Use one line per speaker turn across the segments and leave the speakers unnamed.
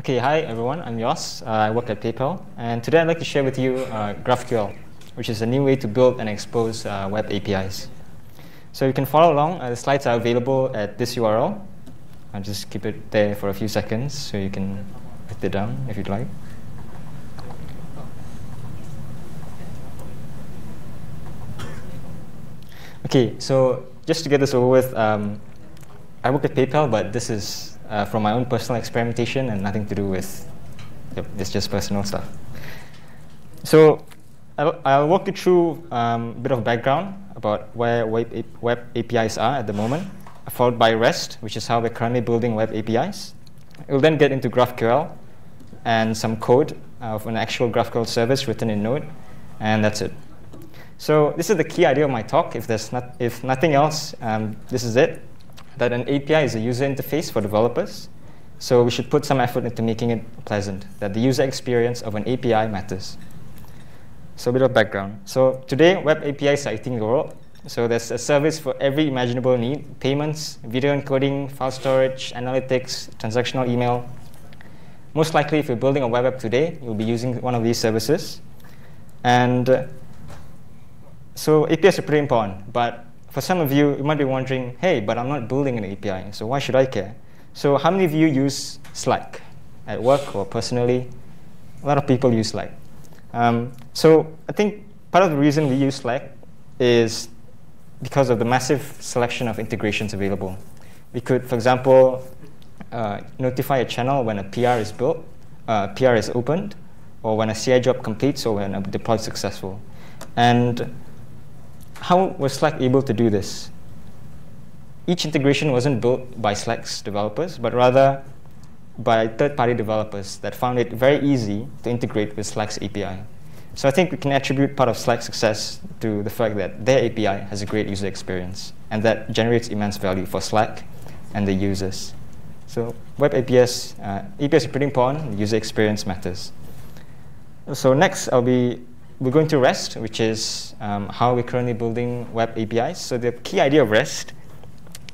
Okay, hi everyone, I'm Yos. Uh, I work at PayPal, and today I'd like to share with you uh, GraphQL, which is a new way to build and expose uh, web APIs. So you can follow along. Uh, the slides are available at this URL. I'll just keep it there for a few seconds so you can write it down if you'd like. Okay, so just to get this over with, um, I work at PayPal, but this is uh, from my own personal experimentation and nothing to do with, yep, it's just personal stuff. So I'll, I'll walk you through um, a bit of background about where web, web APIs are at the moment, followed by REST, which is how we're currently building web APIs. We'll then get into GraphQL and some code of an actual GraphQL service written in Node, and that's it. So this is the key idea of my talk. If there's not, if nothing else, um, this is it that an API is a user interface for developers. So we should put some effort into making it pleasant, that the user experience of an API matters. So a bit of background. So today, web APIs are eating the world. So there's a service for every imaginable need, payments, video encoding, file storage, analytics, transactional email. Most likely, if you're building a web app today, you'll be using one of these services. And uh, so APIs are pretty important, but for some of you, you might be wondering, hey, but I'm not building an API, so why should I care? So how many of you use Slack at work or personally? A lot of people use Slack. Um, so I think part of the reason we use Slack is because of the massive selection of integrations available. We could, for example, uh, notify a channel when a PR is built, uh, PR is opened, or when a CI job completes, or when a deploy is successful. And how was Slack able to do this? Each integration wasn't built by Slack's developers, but rather by third-party developers that found it very easy to integrate with Slack's API. So I think we can attribute part of Slack's success to the fact that their API has a great user experience, and that generates immense value for Slack and the users. So web APIs, uh, APIs are pretty important, user experience matters. So next, I'll be we're going to REST, which is um, how we're currently building web APIs. So the key idea of REST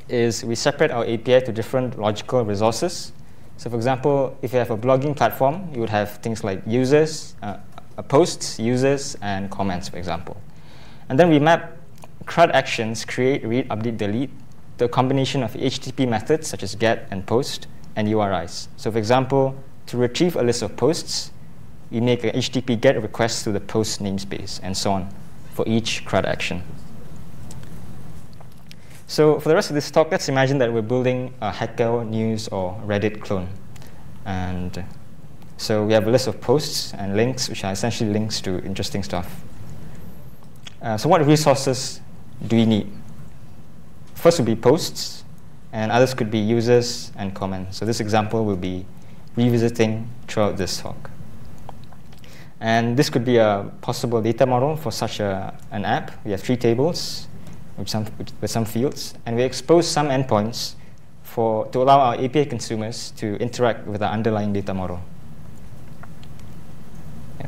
is we separate our API to different logical resources. So for example, if you have a blogging platform, you would have things like users, uh, posts, users, and comments, for example. And then we map CRUD actions, create, read, update, delete, to a combination of HTTP methods such as get and post, and URIs. So for example, to retrieve a list of posts, we make an HTTP GET request to the post namespace, and so on for each CRUD action. So for the rest of this talk, let's imagine that we're building a Hacker News or Reddit clone. And so we have a list of posts and links, which are essentially links to interesting stuff. Uh, so what resources do we need? First would be posts, and others could be users and comments. So this example will be revisiting throughout this talk. And this could be a possible data model for such a, an app. We have three tables with some, with some fields, and we expose some endpoints for, to allow our API consumers to interact with the underlying data model. Yeah.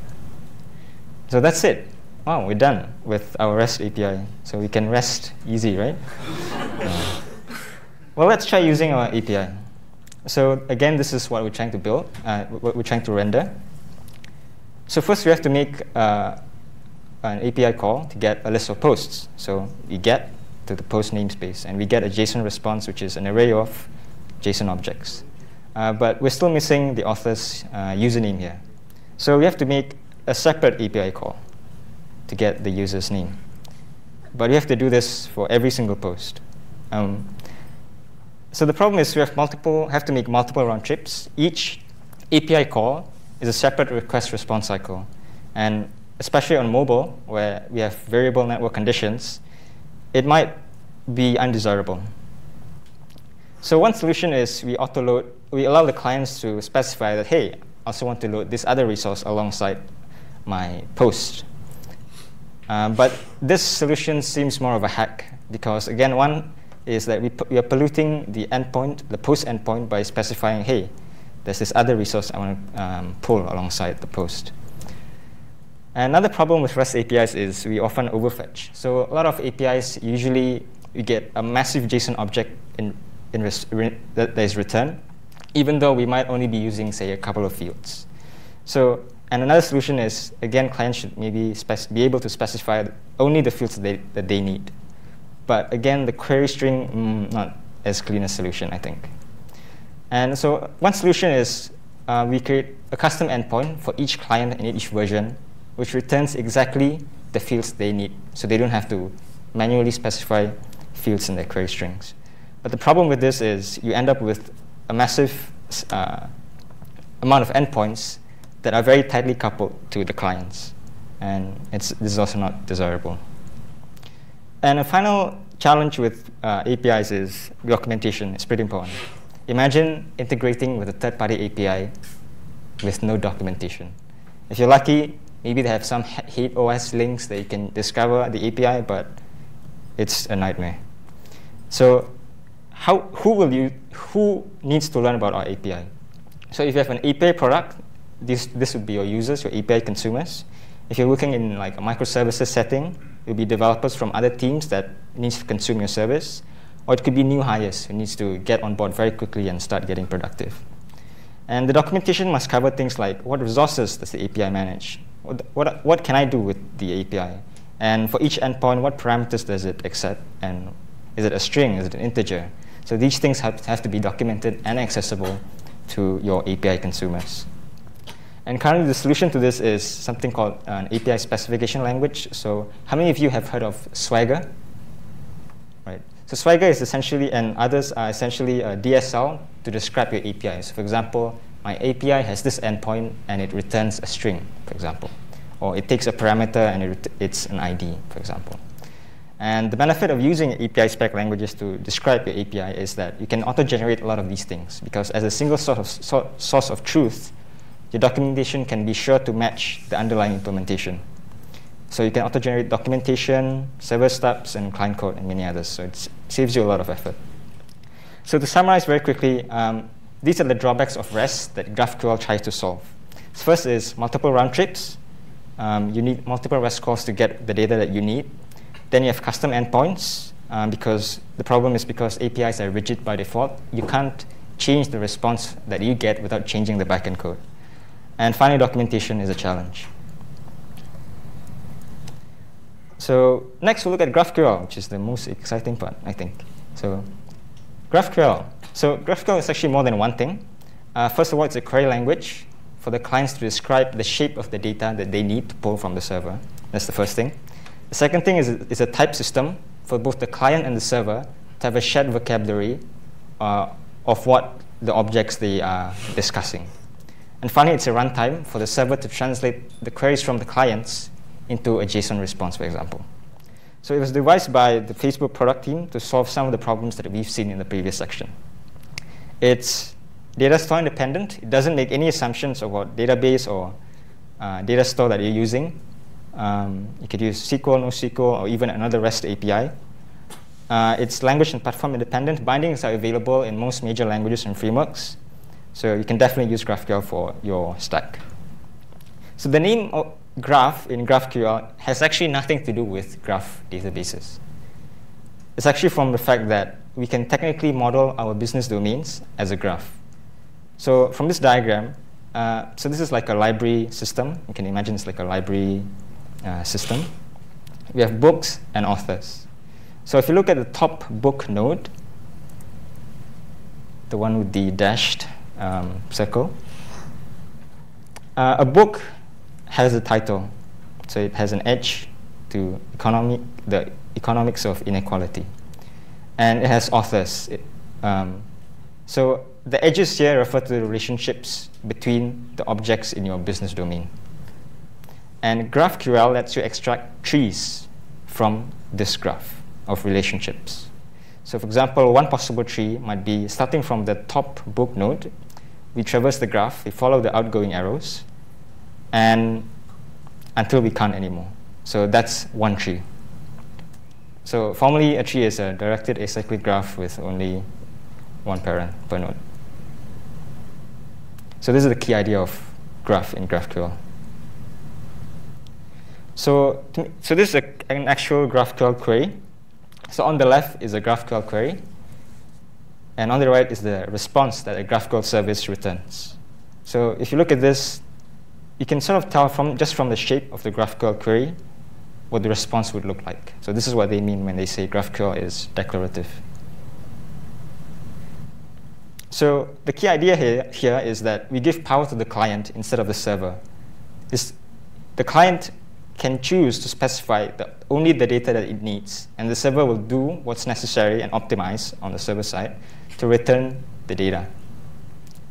So that's it. Wow, we're done with our REST API. So we can rest easy, right? Well, let's try using our API. So again, this is what we're trying to build, uh, what we're trying to render. So first we have to make uh, an API call to get a list of posts. So we get to the post namespace, and we get a JSON response, which is an array of JSON objects. Uh, but we're still missing the author's uh, username here. So we have to make a separate API call to get the user's name. But we have to do this for every single post. Um, so the problem is we have multiple, have to make multiple round trips. Each API call is a separate request response cycle. And especially on mobile, where we have variable network conditions, it might be undesirable. So one solution is we auto-load, we allow the clients to specify that, hey, I also want to load this other resource alongside my post. Uh, but this solution seems more of a hack because, again, one is that we, we are polluting the endpoint, the post endpoint, by specifying, hey, there's this other resource I want to um, pull alongside the post. Another problem with REST APIs is we often overfetch. So a lot of APIs, usually you get a massive JSON object in, in that is returned. even though we might only be using, say, a couple of fields. So, and another solution is, again, clients should maybe be able to specify only the fields that they, that they need. But again, the query string, mm, not as clean a solution, I think. And so one solution is uh, we create a custom endpoint for each client in each version, which returns exactly the fields they need. So they don't have to manually specify fields in their query strings. But the problem with this is you end up with a massive uh, amount of endpoints that are very tightly coupled to the clients. And it's, this is also not desirable. And a final challenge with uh, APIs is documentation. It's pretty important. Imagine integrating with a third-party API with no documentation. If you're lucky, maybe they have some HATEOAS links that you can discover the API, but it's a nightmare. So how, who, will you, who needs to learn about our API? So if you have an API product, this, this would be your users, your API consumers. If you're looking in like a microservices setting, it will be developers from other teams that needs to consume your service. Or it could be new hires who needs to get on board very quickly and start getting productive. And the documentation must cover things like what resources does the API manage? What, what, what can I do with the API? And for each endpoint, what parameters does it accept? And is it a string? Is it an integer? So these things have, have to be documented and accessible to your API consumers. And currently the solution to this is something called an API specification language. So how many of you have heard of Swagger? So Swagger is essentially, and others are essentially uh, a DSL to describe your API. So for example, my API has this endpoint and it returns a string, for example. Or it takes a parameter and it it's an ID, for example. And the benefit of using API spec languages to describe your API is that you can auto-generate a lot of these things because as a single source of, so, source of truth, your documentation can be sure to match the underlying implementation. So you can auto-generate documentation, server stubs, and client code, and many others. So it saves you a lot of effort. So to summarize very quickly, um, these are the drawbacks of REST that GraphQL tries to solve. First is multiple round trips. Um, you need multiple REST calls to get the data that you need. Then you have custom endpoints um, because the problem is because APIs are rigid by default. You can't change the response that you get without changing the backend code. And finally, documentation is a challenge. So next we'll look at GraphQL, which is the most exciting part, I think. So GraphQL. So GraphQL is actually more than one thing. Uh, first of all, it's a query language for the clients to describe the shape of the data that they need to pull from the server. That's the first thing. The second thing is, is a type system for both the client and the server to have a shared vocabulary uh, of what the objects they are discussing. And finally, it's a runtime for the server to translate the queries from the clients into a JSON response, for example. So it was devised by the Facebook product team to solve some of the problems that we've seen in the previous section. It's data store independent. It doesn't make any assumptions about database or uh, data store that you're using. Um, you could use SQL, NoSQL, or even another REST API. Uh, it's language and platform independent. Bindings are available in most major languages and frameworks. So you can definitely use GraphQL for your stack. So the name graph in GraphQL has actually nothing to do with graph databases. It's actually from the fact that we can technically model our business domains as a graph. So from this diagram, uh, so this is like a library system. You can imagine it's like a library uh, system. We have books and authors. So if you look at the top book node, the one with the dashed um, circle, uh, a book has a title. So it has an edge to economic, the economics of inequality. And it has authors. It, um, so the edges here refer to the relationships between the objects in your business domain. And GraphQL lets you extract trees from this graph of relationships. So for example, one possible tree might be starting from the top book node. We traverse the graph, we follow the outgoing arrows, and until we can't anymore. So that's one tree. So formally, a tree is uh, a directed acyclic graph with only one parent per node. So this is the key idea of graph in GraphQL. So, so this is a, an actual GraphQL query. So on the left is a GraphQL query. And on the right is the response that a GraphQL service returns. So if you look at this, you can sort of tell from just from the shape of the GraphQL query what the response would look like. So this is what they mean when they say GraphQL is declarative. So the key idea here, here is that we give power to the client instead of the server. It's, the client can choose to specify the, only the data that it needs, and the server will do what's necessary and optimize on the server side to return the data.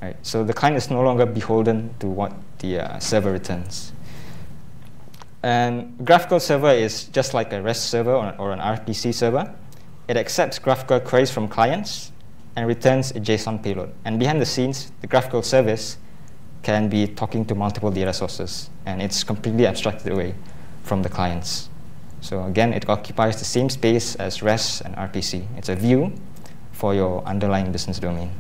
Right? So the client is no longer beholden to what the uh, server returns. And GraphQL server is just like a REST server or, or an RPC server. It accepts GraphQL queries from clients and returns a JSON payload. And behind the scenes, the GraphQL service can be talking to multiple data sources, and it's completely abstracted away from the clients. So again, it occupies the same space as REST and RPC. It's a view for your underlying business domain.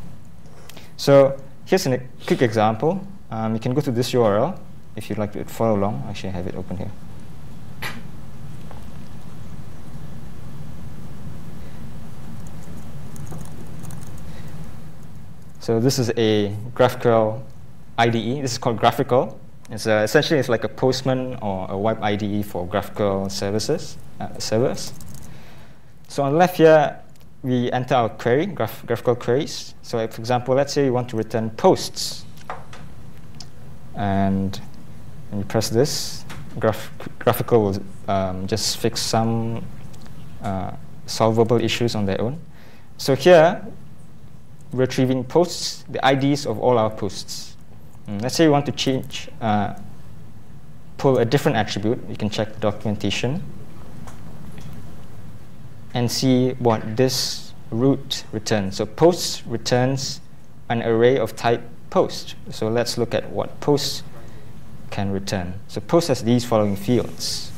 So here's a quick example. Um, you can go to this URL if you'd like to follow along. I actually, I have it open here. So this is a GraphQL IDE. This is called GraphiQL. It's a, essentially it's like a Postman or a web IDE for GraphQL services uh, servers. So on the left here, we enter our query, graph, GraphQL queries. So for example, let's say you want to return posts. And when you press this, graph, GraphiQL will um, just fix some uh, solvable issues on their own. So here, retrieving posts, the IDs of all our posts. Mm, let's say you want to change, uh, pull a different attribute. You can check the documentation and see what this root returns. So posts returns an array of type post. So let's look at what post can return. So post has these following fields.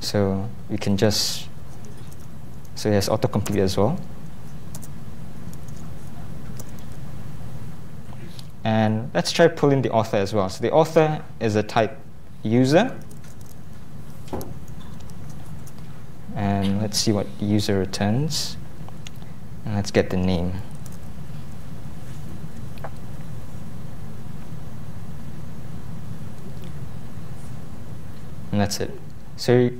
So we can just, so it has autocomplete as well. And let's try pulling the author as well. So the author is a type user. And let's see what user returns. And let's get the name. And that's it. So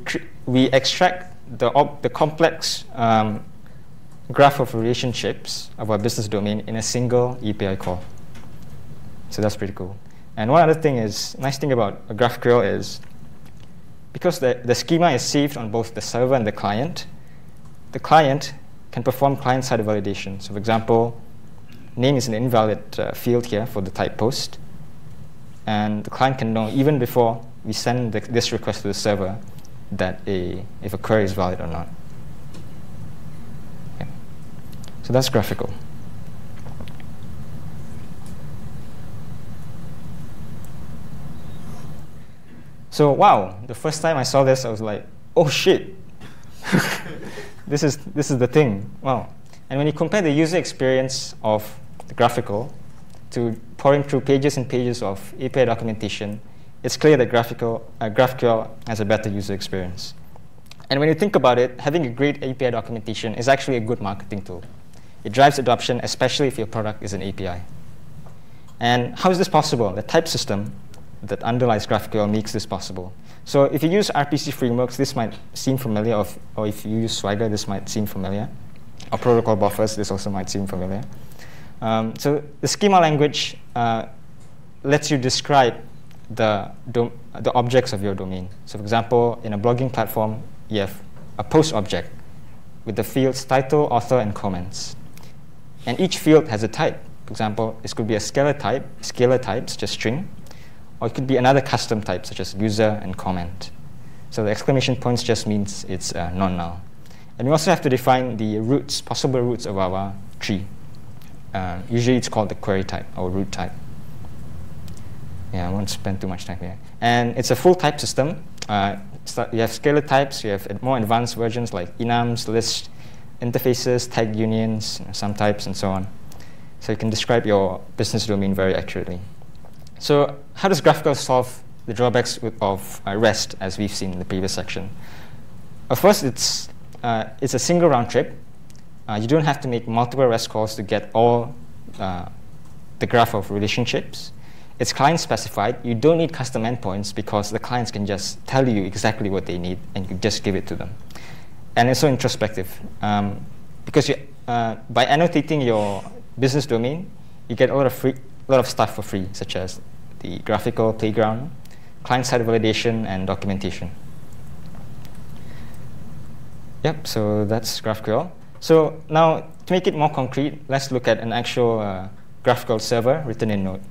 we extract the, the complex um, graph of relationships of our business domain in a single API call. So that's pretty cool. And one other thing is, nice thing about a GraphQL is, because the, the schema is saved on both the server and the client, the client can perform client-side validation. So for example, name is an invalid uh, field here for the type post. And the client can know, even before we send the, this request to the server, that a, if a query is valid or not. So that's GraphQL. So wow, the first time I saw this, I was like, oh shit, this is this is the thing. Wow. And when you compare the user experience of the GraphQL to pouring through pages and pages of API documentation, it's clear that GraphQL, uh, GraphQL has a better user experience. And when you think about it, having a great API documentation is actually a good marketing tool. It drives adoption, especially if your product is an API. And how is this possible? The type system that underlies GraphQL makes this possible. So if you use RPC frameworks, this might seem familiar, or if, or if you use Swagger, this might seem familiar. Or protocol buffers, this also might seem familiar. Um, so the schema language uh, lets you describe the, the objects of your domain. So for example, in a blogging platform, you have a post object with the fields title, author, and comments. And each field has a type. For example, this could be a scalar type, scalar type, such as string, or it could be another custom type, such as user and comment. So the exclamation points just means it's uh, non-null. And we also have to define the roots, possible roots of our tree. Uh, usually it's called the query type or root type. Yeah, I won't spend too much time here. And it's a full type system. Uh, you have scalar types, you have more advanced versions like enums, list, interfaces, tag unions, you know, sum types, and so on. So you can describe your business domain very accurately. So how does GraphQL solve the drawbacks of uh, REST, as we've seen in the previous section? Uh, first, it's, uh, it's a single round trip. uh, you don't have to make multiple REST calls to get all uh, the graph of relationships. It's client specified. You don't need custom endpoints because the clients can just tell you exactly what they need and you just give it to them. And it's so introspective um, because you, by annotating your business domain, you get a lot of free, a lot of stuff for free, such as the GraphiQL playground, client-side validation, and documentation. Yep, so that's GraphQL. So now, to make it more concrete, let's look at an actual uh, GraphQL server written in Node.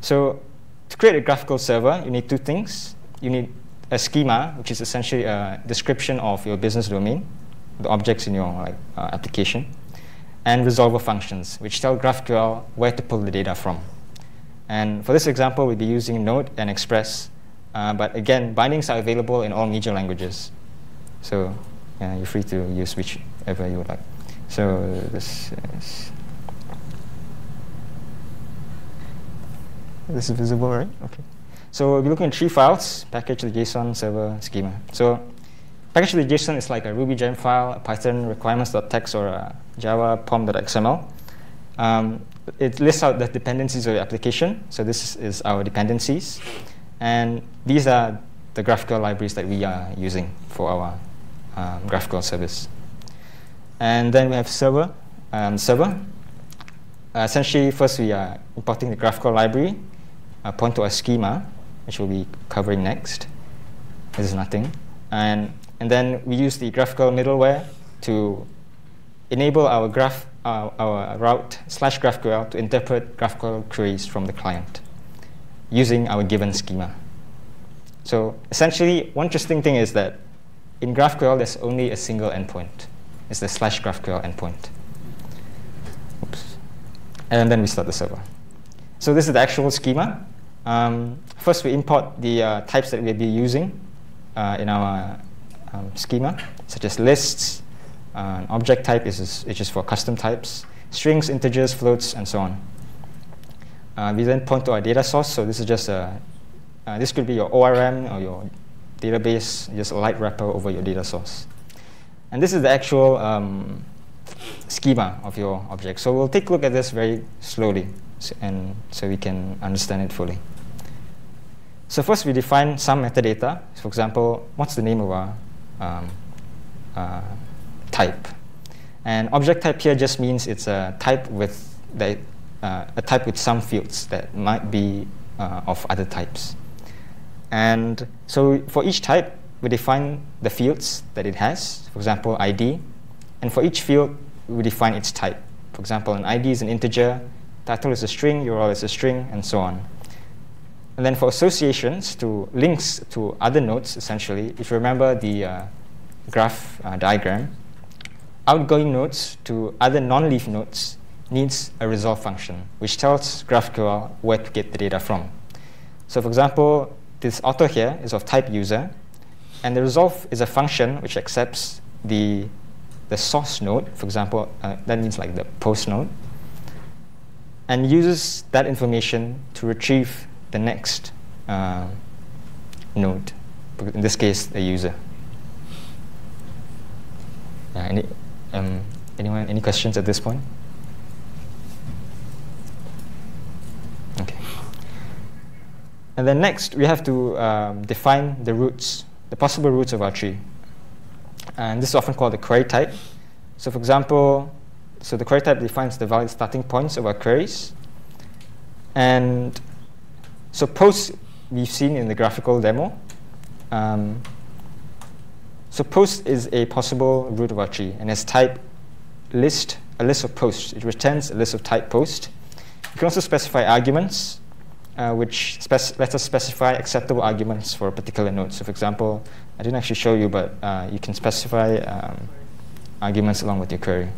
So to create a graphical server, you need two things. You need a schema, which is essentially a description of your business domain, the objects in your like, uh, application, and resolver functions, which tell GraphQL where to pull the data from. And for this example, we'll be using Node and Express. Uh, but again, bindings are available in all major languages. So you're free to use whichever you would like. So this is this is visible, right? Okay. So we'll be looking at three files, package.json, server, schema. So package.json is like a Ruby gem file, a Python requirements.txt, or a Java pom.xml. Um, it lists out the dependencies of your application. So this is our dependencies. And these are the GraphQL libraries that we are using for our um, GraphQL service. And then we have server. Um, server. Uh, essentially, first we are importing the GraphQL library, uh, point to a schema, which we'll be covering next. This is nothing. And, and then we use the GraphQL middleware to enable our graph, uh, our route slash GraphQL to interpret GraphQL queries from the client using our given schema. So essentially, one interesting thing is that in GraphQL, there's only a single endpoint. It's the slash GraphQL endpoint. Oops. And then we start the server. So this is the actual schema. Um, first, we import the uh, types that we'll be using uh, in our um, schema, such as lists. Uh, object type is, is just for custom types. Strings, integers, floats, and so on. Uh, we then point to our data source. So this is just a, uh, this could be your ORM or your database, just a light wrapper over your data source. And this is the actual um, schema of your object. So we'll take a look at this very slowly, so, and so we can understand it fully. So first we define some metadata. For example, what's the name of our um, uh, type? And object type here just means it's a type with the, uh, a type with some fields that might be uh, of other types. And so for each type, we define the fields that it has, for example, ID. And for each field, we define its type. For example, an ID is an integer, title is a string, URL is a string, and so on. And then for associations to links to other nodes, essentially, if you remember the uh, graph uh, diagram, outgoing nodes to other non-leaf nodes needs a resolve function, which tells GraphQL where to get the data from. So for example, this author here is of type user, and the resolve is a function which accepts the, the source node, for example, uh, that means like the post node, and uses that information to retrieve the next uh, node, in this case, the user. Any, um, anyone, any questions at this point? Okay. And then next, we have to um, define the roots, the possible roots of our tree. And this is often called the query type. So for example, so the query type defines the valid starting points of our queries. And so we've seen in the GraphiQL demo. Um, so post is a possible root of our tree, and as type list, a list of posts. It returns a list of type post. You can also specify arguments, uh, which let us specify acceptable arguments for a particular node. So for example, I didn't actually show you, but uh, you can specify um, arguments along with your query.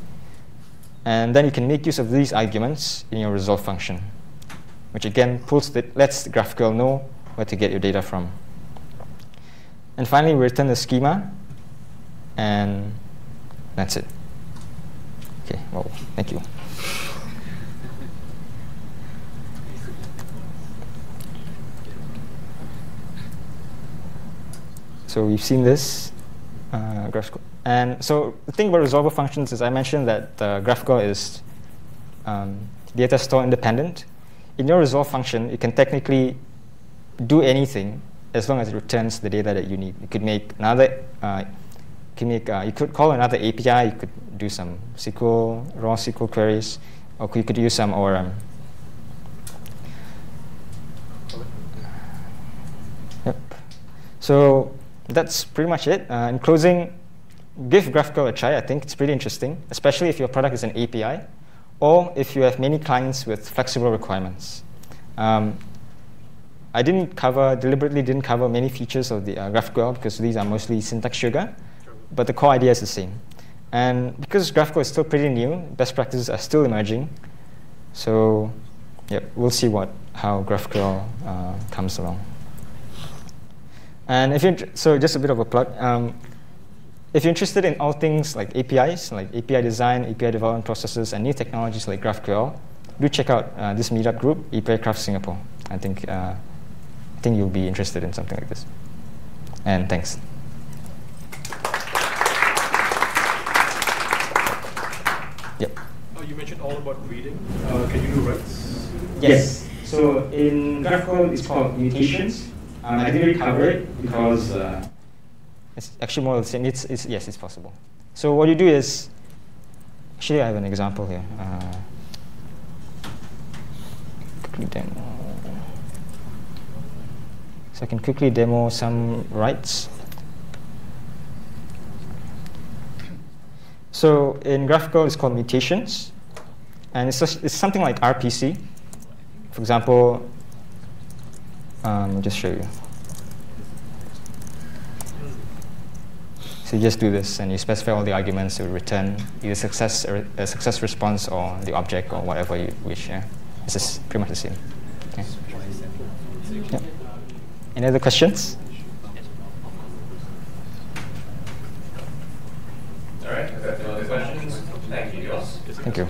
And then you can make use of these arguments in your resolve function which again pulls the, lets the GraphQL know where to get your data from. And finally, we return the schema, and that's it. Okay, well, thank you. So we've seen this uh, GraphQL. And so the thing about resolver functions is I mentioned that uh, GraphQL is um, data store independent. In your resolve function, you can technically do anything as long as it returns the data that you need. You could make another, uh, can make, uh, you could call another API, you could do some SQL, raw SQL queries, or you could use some ORM. Yep. So that's pretty much it. Uh, in closing, give GraphQL a try. I think it's pretty interesting, especially if your product is an API or if you have many clients with flexible requirements. Um, I didn't cover, deliberately didn't cover many features of the uh, GraphQL because these are mostly syntax sugar, but the core idea is the same. And because GraphQL is still pretty new, best practices are still emerging. So, yep, we'll see what how GraphQL uh, comes along. And if you're, so just a bit of a plug. Um, if you're interested in all things like APIs, like API design, API development processes, and new technologies like GraphQL, do check out uh, this meetup group, API Craft Singapore. I think, uh, I think you'll be interested in something like this. And thanks. Yep.
Oh, you mentioned all about reading. Uh, can you do writes?
Yes. So in GraphQL, it's called mutations. Um, I didn't really cover it because uh, it's actually more the same. It's, it's, yes, it's possible. So what you do is, actually I have an example here. Uh, quickly demo. So I can quickly demo some writes. So in GraphQL, it's called mutations. And it's, just, it's something like RPC. For example, um, just show you. So you just do this, and you specify all the arguments to return either success or a success response or the object or whatever you wish. Yeah? This is pretty much the same. Okay. Yeah. Any other questions?
All right. If there are no other questions, thank you, Yos.
Thank you.